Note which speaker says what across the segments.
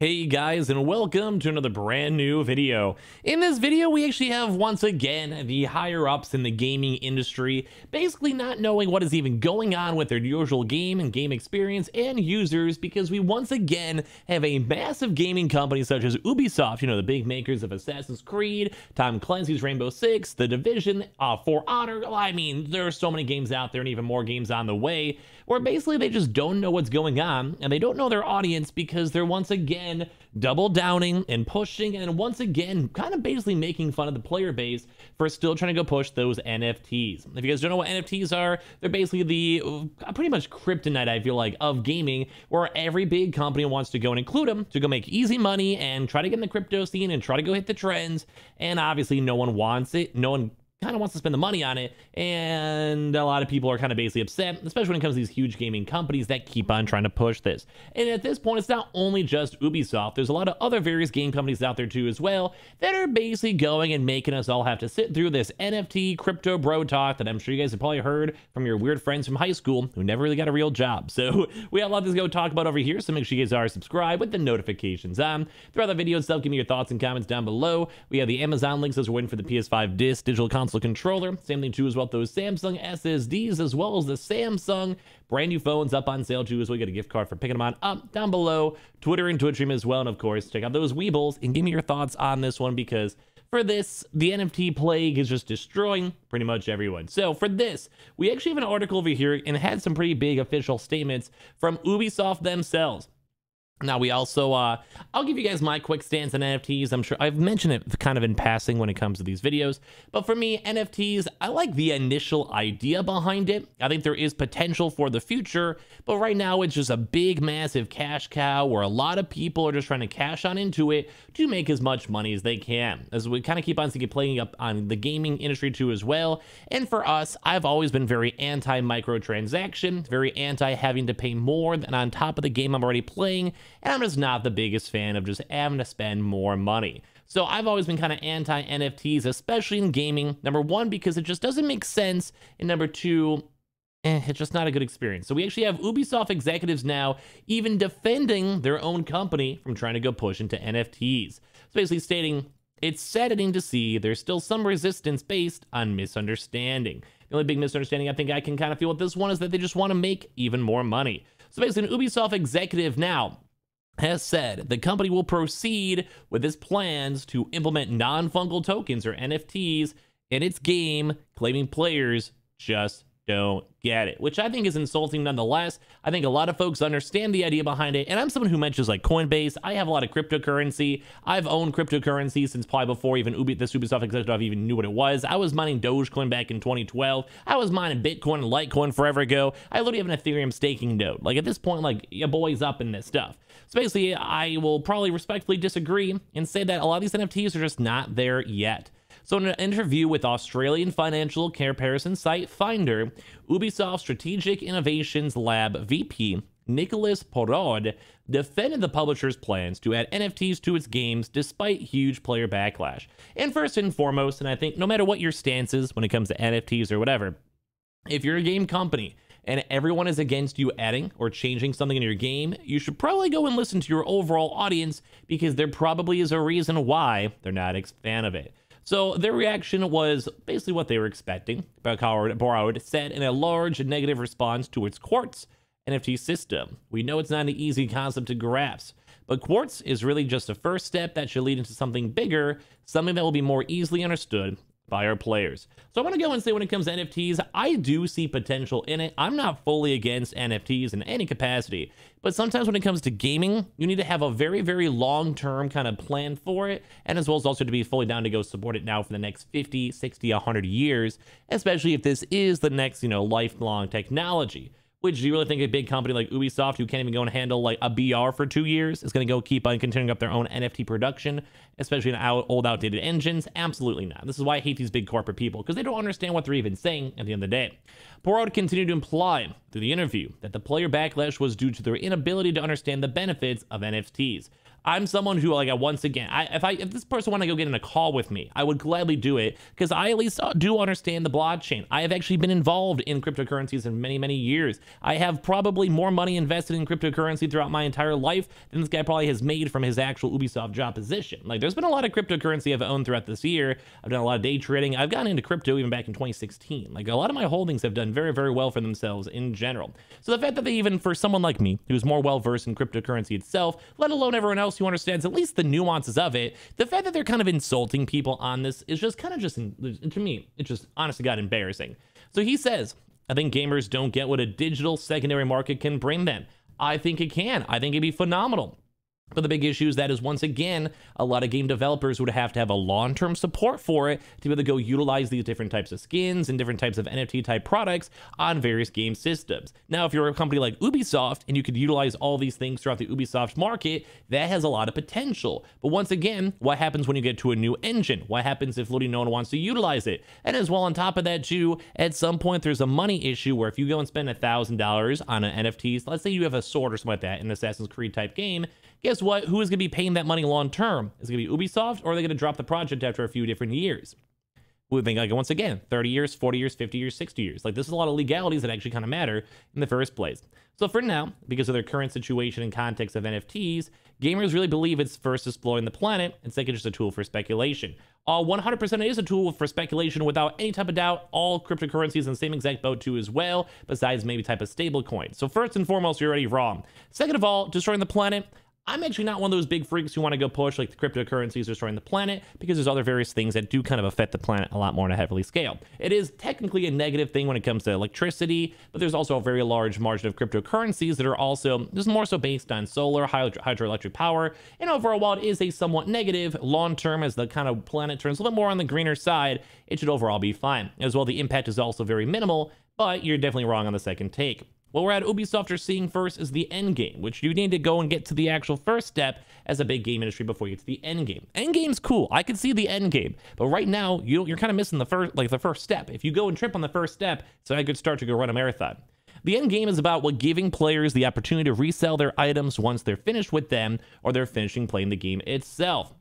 Speaker 1: Hey guys and welcome to another brand new video. In this video we actually have once again the higher ups in the gaming industry basically not knowing what is even going on with their usual game and game experience and users because we once again have a massive gaming company such as Ubisoft, you know the big makers of Assassin's Creed, Tom Clancy's Rainbow Six, The Division, uh, For Honor, I mean there are so many games out there and even more games on the way where basically they just don't know what's going on and they don't know their audience because they're once again double downing and pushing and once again kind of basically making fun of the player base for still trying to go push those NFTs. If you guys don't know what NFTs are, they're basically the uh, pretty much kryptonite I feel like of gaming where every big company wants to go and include them to go make easy money and try to get in the crypto scene and try to go hit the trends and obviously no one wants it. No one kind of wants to spend the money on it and a lot of people are kind of basically upset especially when it comes to these huge gaming companies that keep on trying to push this. And at this point it's not only just ubisoft there's a lot of other various game companies out there too as well that are basically going and making us all have to sit through this nft crypto bro talk that i'm sure you guys have probably heard from your weird friends from high school who never really got a real job. So we have a lot to go talk about over here so make sure you guys are subscribed with the notifications on. Throughout the video itself give me your thoughts and comments down below. We have the amazon links as we're waiting for the ps5 disc digital console console controller. Same thing too as well those Samsung SSDs as well as the Samsung brand new phones up on sale too as well. You get a gift card for picking them on up down below. Twitter and Twitch stream as well. And of course, check out those Webulls and give me your thoughts on this one because for this, the NFT plague is just destroying pretty much everyone. So for this, we actually have an article over here and had some pretty big official statements from Ubisoft themselves. Now we also, uh, I'll give you guys my quick stance on NFTs. I'm sure I've mentioned it kind of in passing when it comes to these videos, but for me, NFTs, I like the initial idea behind it. I think there is potential for the future, but right now it's just a big, massive cash cow where a lot of people are just trying to cash on into it to make as much money as they can. As we kind of keep on playing up on the gaming industry too as well. And for us, I've always been very anti microtransaction, very anti having to pay more than on top of the game I'm already playing and I'm just not the biggest fan of just having to spend more money. So I've always been kind of anti NFTs, especially in gaming. Number one, because it just doesn't make sense. And number two, eh, it's just not a good experience. So we actually have Ubisoft executives now even defending their own company from trying to go push into NFTs. So basically stating, it's saddening to see there's still some resistance based on misunderstanding. The only big misunderstanding I think I can kind of feel with this one is that they just want to make even more money. So basically, an Ubisoft executive now has said the company will proceed with its plans to implement non-fungible tokens or NFTs in its game, claiming players just don't get it, which I think is insulting nonetheless. I think a lot of folks understand the idea behind it, and I'm someone who mentions like Coinbase. I have a lot of cryptocurrency. I've owned cryptocurrency since probably before even Ubi, this Ubisoft executive even knew what it was. I was mining Dogecoin back in 2012. I was mining Bitcoin and Litecoin forever ago. I literally have an Ethereum staking node. Like at this point, like your boy's up in this stuff. So basically, I will probably respectfully disagree and say that a lot of these NFTs are just not there yet. So, in an interview with Australian financial comparison site Finder, Ubisoft Strategic Innovations Lab VP Nicolas Pouard defended the publisher's plans to add NFTs to its games despite huge player backlash. And first and foremost, and I think no matter what your stance is when it comes to NFTs or whatever, if you're a game company and everyone is against you adding or changing something in your game, you should probably go and listen to your overall audience because there probably is a reason why they're not a fan of it. So their reaction was basically what they were expecting. Pouard said in a large negative response to its Quartz NFT system. We know it's not an easy concept to grasp, but Quartz is really just a first step that should lead into something bigger, something that will be more easily understood by our players. So I want to go and say when it comes to NFTs, I do see potential in it. I'm not fully against NFTs in any capacity, but sometimes when it comes to gaming, you need to have a very, very long-term kind of plan for it, and as well as also to be fully down to go support it now for the next 50, 60, 100 years, especially if this is the next, you know, lifelong technology. Which do you really think a big company like Ubisoft, who can't even go and handle like a BR for two years, is going to go keep on continuing up their own NFT production, especially in out, old, outdated engines? Absolutely not. This is why I hate these big corporate people because they don't understand what they're even saying at the end of the day. Pouard continued to imply through the interview that the player backlash was due to their inability to understand the benefits of NFTs. I'm someone who, like, I once again, I, if I if this person want to go get in a call with me, I would gladly do it because I at least uh, do understand the blockchain. I have actually been involved in cryptocurrencies in many, many years. I have probably more money invested in cryptocurrency throughout my entire life than this guy probably has made from his actual Ubisoft job position. Like, there's been a lot of cryptocurrency I've owned throughout this year. I've done a lot of day trading. I've gotten into crypto even back in 2016. Like, a lot of my holdings have done very, very well for themselves in general. So the fact that they even, for someone like me, who's more well versed in cryptocurrency itself, let alone everyone else who understands at least the nuances of it, the fact that they're kind of insulting people on this is just kind of just, to me, it's just honestly got embarrassing. So he says, I think gamers don't get what a digital secondary market can bring them. I think it can. I think it'd be phenomenal. But the big issue is that is once again, a lot of game developers would have to have a long-term support for it to be able to go utilize these different types of skins and different types of NFT type products on various game systems. Now, if you're a company like Ubisoft and you could utilize all these things throughout the Ubisoft market, that has a lot of potential. But once again, what happens when you get to a new engine? What happens if literally no one wants to utilize it? And as well on top of that too, at some point there's a money issue where if you go and spend a $1,000 on an NFT, let's say you have a sword or something like that in an Assassin's Creed type game, guess what? Who is going to be paying that money long term? Is it going to be Ubisoft or are they going to drop the project after a few different years? We think like once again, 30 years, 40 years, 50 years, 60 years. Like this is a lot of legalities that actually kind of matter in the first place. So for now, because of their current situation and context of NFTs, gamers really believe it's first exploring the planet and second just a tool for speculation. Uh, 100% it is a tool for speculation without any type of doubt. All cryptocurrencies in the same exact boat too as well, besides maybe type of stable coin. So first and foremost, you're already wrong. Second of all, destroying the planet, I'm actually not one of those big freaks who want to go push like the cryptocurrencies destroying the planet because there's other various things that do kind of affect the planet a lot more on a heavily scale. It is technically a negative thing when it comes to electricity, but there's also a very large margin of cryptocurrencies that are also just more so based on solar, hydro hydroelectric power. And overall, while it is a somewhat negative long term as the kind of planet turns a little more on the greener side, it should overall be fine. As well, the impact is also very minimal, but you're definitely wrong on the second take. What we're at Ubisoft are seeing first is the end game, which you need to go and get to the actual first step as a big game industry before you get to the end game. End game's cool. I can see the end game, but right now you you're kind of missing the first like the first step. If you go and trip on the first step, it's a good start to go run a marathon. The end game is about what giving players the opportunity to resell their items once they're finished with them or they're finishing playing the game itself.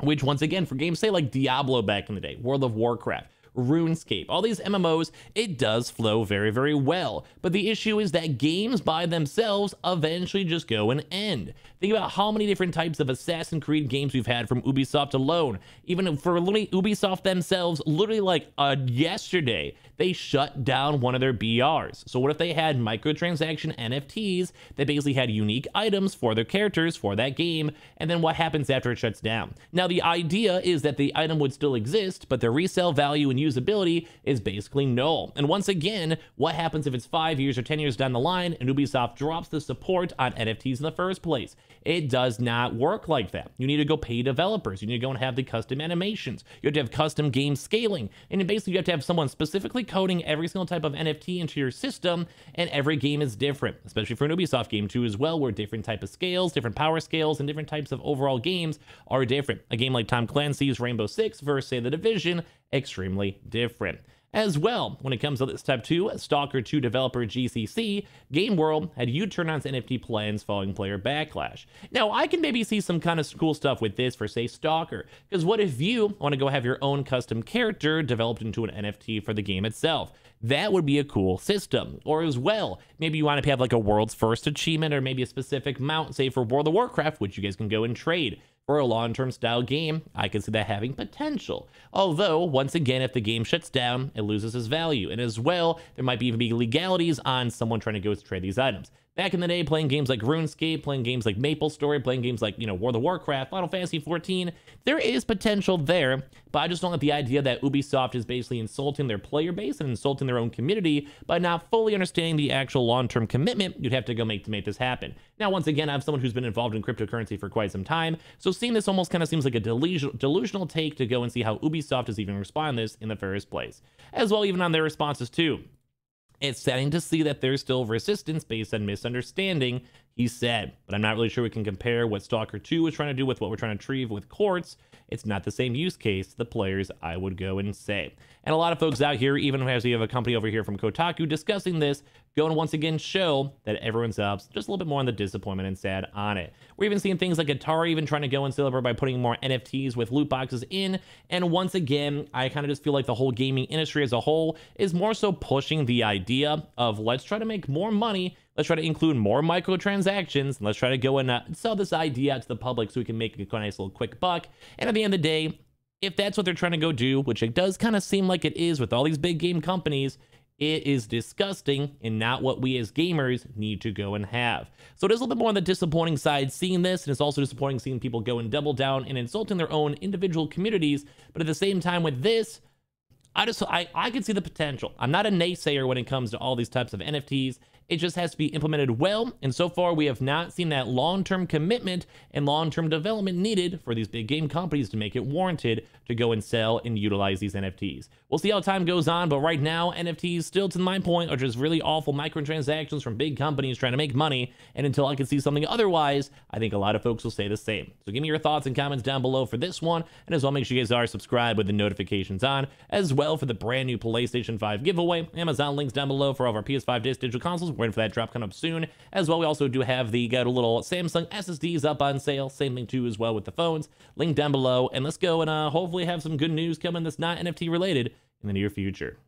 Speaker 1: Which once again, for games say like Diablo back in the day, World of Warcraft, RuneScape, all these MMOs, it does flow very, very well. But the issue is that games by themselves eventually just go and end. Think about how many different types of Assassin's Creed games we've had from Ubisoft alone. Even for literally Ubisoft themselves, literally like uh, yesterday, they shut down one of their BRs. So what if they had microtransaction NFTs that basically had unique items for their characters for that game, and then what happens after it shuts down? Now the idea is that the item would still exist, but the resale value and usability is basically null. And once again, what happens if it's five years or 10 years down the line and Ubisoft drops the support on NFTs in the first place? It does not work like that. You need to go pay developers. You need to go and have the custom animations. You have to have custom game scaling. And basically, you have to have someone specifically coding every single type of NFT into your system. And every game is different, especially for an Ubisoft game too as well, where different type of scales, different power scales, and different types of overall games are different. A game like Tom Clancy's Rainbow Six versus, say, The Division, extremely different. As well, when it comes to this Step 2, Stalker 2 developer GSC, Game World had U-turn on its NFT plans following player backlash. Now, I can maybe see some kind of cool stuff with this for, say, Stalker, because what if you want to go have your own custom character developed into an NFT for the game itself? That would be a cool system. Or as well, maybe you want to have like a world's first achievement or maybe a specific mount, say for World of Warcraft, which you guys can go and trade for a long-term style game, I can see that having potential. Although, once again, if the game shuts down, it loses its value. And as well, there might even be legalities on someone trying to go trade these items. Back in the day, playing games like RuneScape, playing games like Maple Story, playing games like, you know, World of Warcraft, Final Fantasy 14, there is potential there, but I just don't like the idea that Ubisoft is basically insulting their player base and insulting their own community by not fully understanding the actual long-term commitment you'd have to go make to make this happen. Now, once again, I'm someone who's been involved in cryptocurrency for quite some time, so seeing this almost kind of seems like a delusional take to go and see how Ubisoft is even responding to this in the first place. As well, even on their responses too. It's starting to see that there's still resistance based on misunderstanding, he said. But I'm not really sure we can compare what Stalker 2 was trying to do with what we're trying to achieve with Quartz. It's not the same use case, the players, I would go and say. And a lot of folks out here, even as we have a company over here from Kotaku discussing this, going to once again show that everyone's up just a little bit more on the disappointment and sad on it. We're even seeing things like Atari even trying to go in silver by putting more NFTs with loot boxes in. And once again, I kind of just feel like the whole gaming industry as a whole is more so pushing the idea of let's try to make more money Let's try to include more microtransactions. And let's try to go and uh, sell this idea to the public so we can make a nice little quick buck. And at the end of the day, if that's what they're trying to go do, which it does kind of seem like it is with all these big game companies, it is disgusting and not what we as gamers need to go and have. So it is a little bit more on the disappointing side seeing this, and it's also disappointing seeing people go and double down and insulting their own individual communities. But at the same time, with this, I just I, I can see the potential. I'm not a naysayer when it comes to all these types of NFTs it just has to be implemented well. And so far, we have not seen that long term commitment and long term development needed for these big game companies to make it warranted to go and sell and utilize these NFTs. We'll see how time goes on, but right now, NFTs, still to my point, are just really awful microtransactions from big companies trying to make money. And until I can see something otherwise, I think a lot of folks will say the same. So give me your thoughts and comments down below for this one. And as well, make sure you guys are subscribed with the notifications on, as well for the brand new PlayStation 5 giveaway. Amazon links down below for all of our PS5 disc digital consoles waiting for that drop coming up soon. As well, we also do have the got a little Samsung SSDs up on sale. Same thing too as well with the phones. Link down below. And let's go and uh, hopefully have some good news coming that's not NFT related in the near future.